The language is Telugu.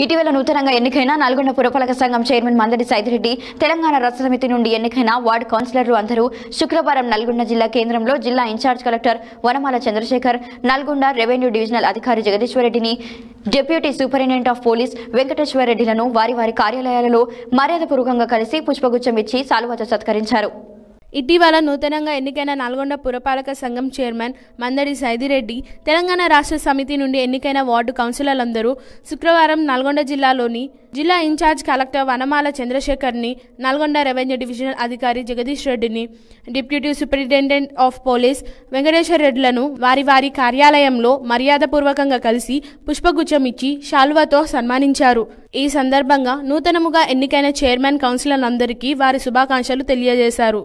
ఇటీవల నూతనంగా ఎన్నికైన నల్గొండ పురపాలక సంఘం చైర్మన్ మందడి సైదిరెడ్డి తెలంగాణ రాష్ట్ర సమితి నుండి ఎన్నికైన వార్డు కౌన్సిలర్లు అందరూ శుక్రవారం నల్గొండ జిల్లా కేంద్రంలో జిల్లా in-charge collector Vanamala Chandrashekhar Nalgonda revenue divisional అధికారి జగదీశ్వరరెడ్డిని deputy superintendent of police Venkateshwara రెడ్డిలను వారి వారి కార్యాలయాలలో మర్యాదపూర్వకంగా కలిసి పుష్పగుచ్చం ఇచ్చి సాలువతో సత్కరించారు. ఇటీవల నూతనంగా ఎన్నికైన నల్గొండ పురపాలక సంఘం చైర్మన్ మందడి సైదిరెడ్డి తెలంగాణ రాష్ట్ర సమితి నుండి ఎన్నికైన వార్డు కౌన్సిలర్లందరూ శుక్రవారం నల్గొండ జిల్లాలోని జిల్లా ఇన్ఛార్జ్ కలెక్టర్ వనమాల చంద్రశేఖర్ని నల్గొండ రెవెన్యూ డివిజనల్ అధికారి జగదీష్ రెడ్డిని deputy superintendent of police Venkateshwara రెడ్డిలను వారి వారి కార్యాలయంలో మర్యాదపూర్వకంగా కలిసి పుష్పగుచ్చం ఇచ్చి శాల్వాతో సన్మానించారు. ఈ సందర్భంగా నూతనముగా ఎన్నికైన చైర్మన్ కౌన్సిలర్లందరికీ వారి శుభాకాంక్షలు తెలియజేశారు.